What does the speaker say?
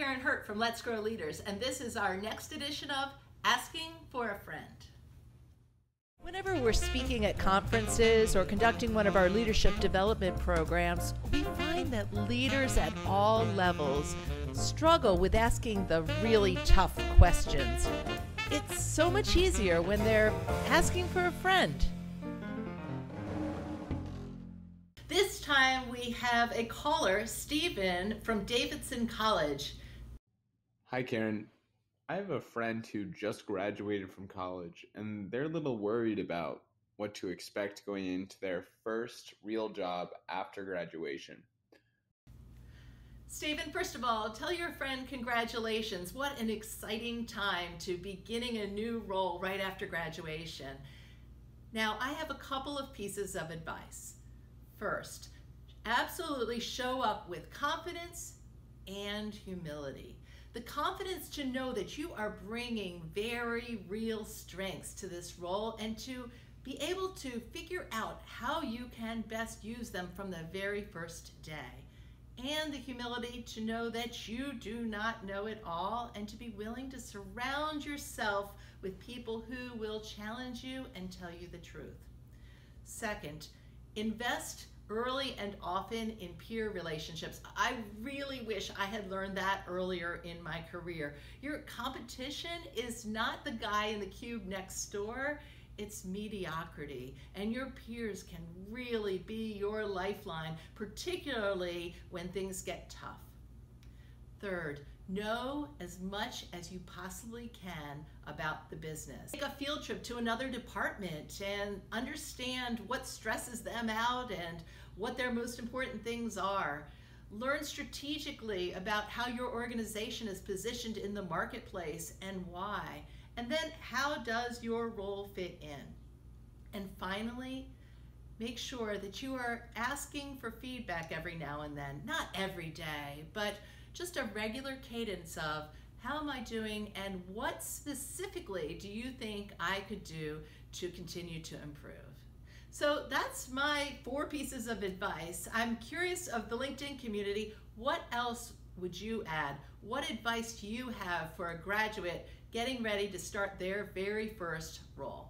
Karin Hurt from Let's Grow Leaders, and this is our next edition of Asking for a Friend. Whenever we're speaking at conferences or conducting one of our leadership development programs, we find that leaders at all levels struggle with asking the really tough questions. It's so much easier when they're asking for a friend. This time we have a caller, Stephen from Davidson College. Hi, Karin. I have a friend who just graduated from college, and they're a little worried about what to expect going into their first real job after graduation. Stephen, first of all, tell your friend congratulations. What an exciting time to beginning a new role right after graduation. Now, I have a couple of pieces of advice first. Absolutely show up with confidence and humility. The confidence to know that you are bringing very real strengths to this role and to be able to figure out how you can best use them from the very first day. And the humility to know that you do not know it all and to be willing to surround yourself with people who will challenge you and tell you the truth. Second, invest early and often in peer relationships. I really wish I had learned that earlier in my career. Your competition is not the guy in the cube next door, it's mediocrity. And your peers can really be your lifeline, particularly when things get tough. Third, know as much as you possibly can about the business. Take a field trip to another department and understand what stresses them out and what their most important things are. Learn strategically about how your organization is positioned in the marketplace and why. And then how does your role fit in? And finally, make sure that you are asking for feedback every now and then. Not every day, but just a regular cadence of how am I doing and what specifically do you think I could do to continue to improve? So that's my four pieces of advice. I'm curious of the LinkedIn community, what else would you add? What advice do you have for a graduate getting ready to start their very first role?